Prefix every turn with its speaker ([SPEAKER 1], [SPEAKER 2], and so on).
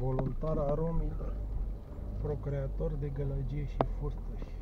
[SPEAKER 1] Voluntar a romilor, procreator de gălăgie și furturi.